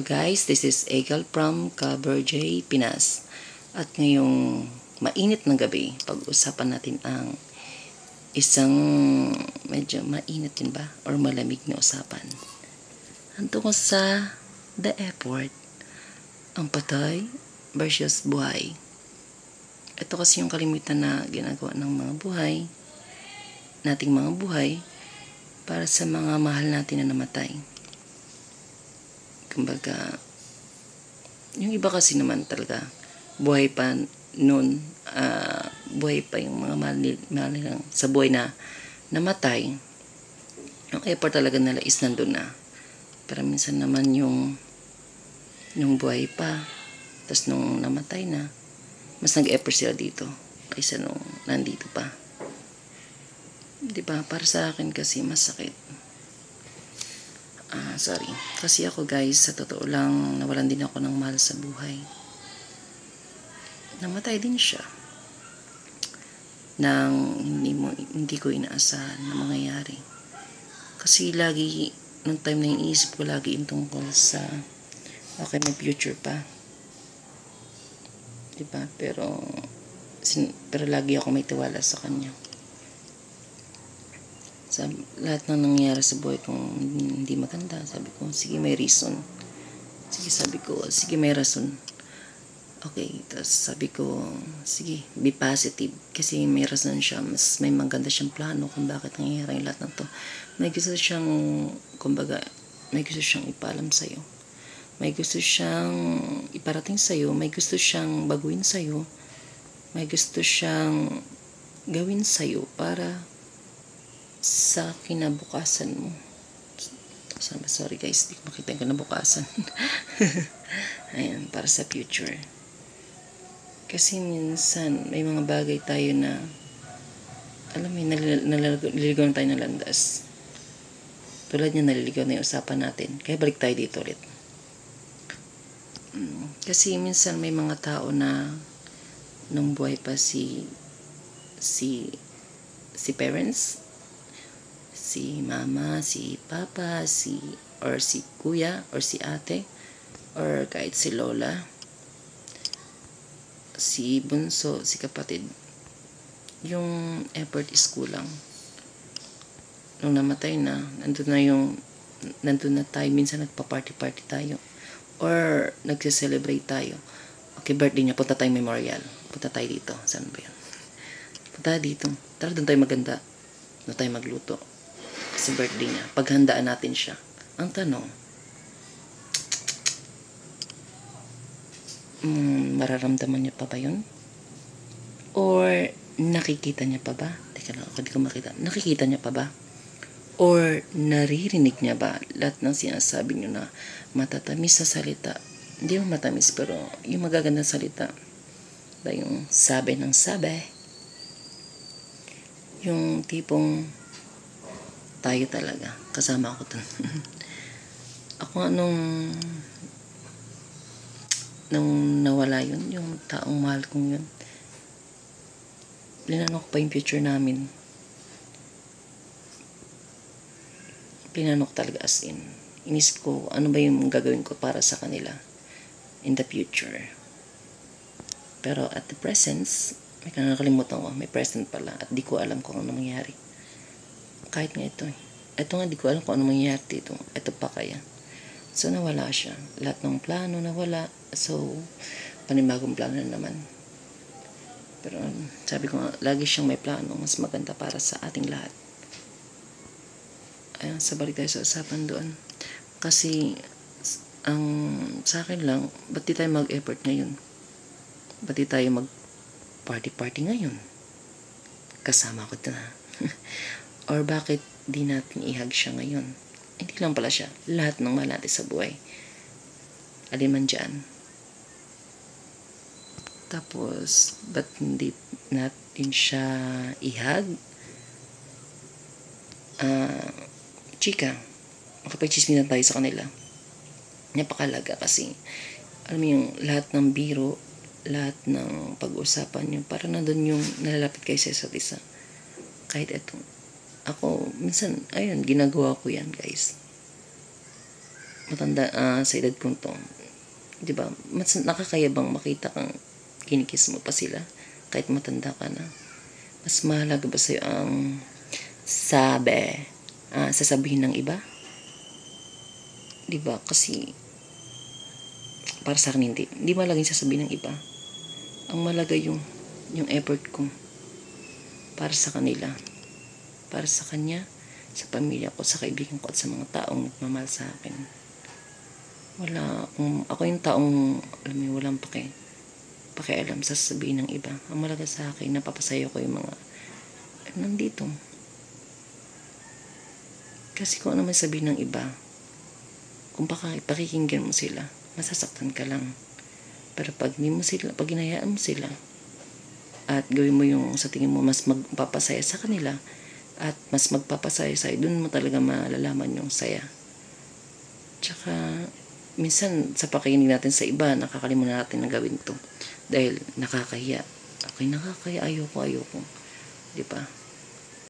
Hello guys, this is Egal from Caberjay, Pinas. At ngayong mainit ng gabi, pag-usapan natin ang isang medyo mainit din ba? Or malamig na usapan. Anto ko sa The Airport, ang patay versus buhay. Ito kasi yung kalimitan na ginagawa ng mga buhay, nating mga buhay, para sa mga mahal natin na namatay kumbaga, yung iba kasi naman talaga, buhay pa noon, uh, buhay pa yung mga mahal, mahal nilang sa buhay na namatay, yung effort talaga nila is nandun na. Pero minsan naman yung yung buhay pa, tapos nung namatay na, mas nag-effort sila dito kaysa nung nandito pa. Di ba? Para sa akin kasi masakit ah, sorry. Kasi ako guys, sa totoo lang, nawalan din ako ng mahal sa buhay. Namatay din siya. Nang hindi, mo, hindi ko inaasahan na mangyayari. Kasi lagi, nung time na iniisip ko lagi yung tungkol sa okay, may future pa. Diba? Pero, sin, pero lagi ako may tiwala sa kanya sa lahat ng nangyayari sa buhay kong hindi maganda, sabi ko, sige may reason. Sige, sabi ko, sige may rason. Okay, tapos sabi ko, sige, be positive. Kasi may rason siya, mas may maganda siyang plano kung bakit nangyayari lahat ng to. May gusto siyang, kumbaga, may gusto siyang ipaalam sa'yo. May gusto siyang iparating sa'yo. May gusto siyang baguhin sa'yo. May gusto siyang gawin sa'yo para sa kinabukasan mo. Sorry, guys, di ko makita yung kinabukasan. Ayan, para sa future. Kasi minsan, may mga bagay tayo na, alam mo, naliligaw na tayo ng landas. Tulad niya, naliligaw na yung usapan natin. Kaya balik tayo dito ulit. Mm, kasi minsan may mga tao na nung buhay pa si si si parents si mama, si papa, si or si kuya or si ate or kahit si lola si bunso, si kapatid. Yung effort is kulang. Nung namatay na nandun na yung nandun na tayo minsan nagpa-party-party tayo or nagse-celebrate tayo. Okay birthday niya punta tayo memorial. Punta tayo dito. Saan ba yun? Punta dito. Tara doon tayo maganda. Doon tayo magluto sa birthday niya. Paghandaan natin siya. Ang tanong, mm, mararamdaman niya pa ba yun? Or nakikita niya pa ba? Teka lang, ako di ko makita. Nakikita niya pa ba? Or naririnig niya ba lahat ng sinasabi niyo na matatamis sa salita? Hindi mo matamis, pero yung magagandang salita. Ba yung sabi ng sabi? Yung tipong tayo talaga. Kasama ako dun. ako nung nung nawala yun, yung taong mahal kong yun, linanok pa yung future namin. Pinanok talaga as in. Inisip ko, ano ba yung gagawin ko para sa kanila in the future. Pero at the presence, may nakakalimutan ko, may present pala at di ko alam kung ano mangyari kahit nga ito. Ito nga, di ko alam kung ano mangyayari dito. Ito pa kaya. So, nawala siya. Lahat ng plano nawala. So, panibagong plano na naman. Pero, sabi ko nga, lagi siyang may plano. Mas maganda para sa ating lahat. Ayan, sabalik tayo sa usapan doon. Kasi, ang sa akin lang, ba't di tayo mag-effort ngayon? Ba't di tayo mag-party-party ngayon? Kasama ko na. Or bakit di natin ihag siya ngayon? Hindi lang pala siya. Lahat ng mahal natin sa buhay. Aliman dyan. Tapos, ba't hindi natin siya ihag? Uh, chika, makapag-chismisan tayo sa kanila. Napakalaga kasi, alam mo yung lahat ng biro, lahat ng pag-usapan nyo, para na doon yung nalalapit kayo sa isa't isa. Kahit etong ako, minsan, ayun, ginagawa ko yan, guys. matanda ah, sa edad kong to, di ba, mas nakakayabang makita kang kinikis mo pa sila kahit matanda ka na. Mas mahalaga ba sa'yo ang sabi, ah, sasabihin ng iba? Di ba? Kasi, para sa akin hindi. Hindi malaging sasabihin ng iba. Ang malaga yung, yung effort ko para sa kanila. Para sa kanya, sa pamilya ko, sa kaibigan ko, at sa mga taong nagmamahal sa akin. Wala, kung ako yung taong, alam mo, walang pake, pakialam sa sasabihin ng iba. Ang malaga sa akin, napapasaya ko yung mga nandito. Kasi kung ano man sabihin ng iba, kung baka pakikinggan mo sila, masasaktan ka lang. Pero pag hindi mo sila, pag ginayaan mo sila, at gawin mo yung sa tingin mo mas magpapasaya sa kanila, at mas magpapasaya sa'yo, dun mo talaga malalaman yung saya. Tsaka, minsan sa pakinig natin sa iba, nakakalimutan natin na gawin to. Dahil nakakahiya. Okay, nakakahiya, ayoko, ayoko. Di ba?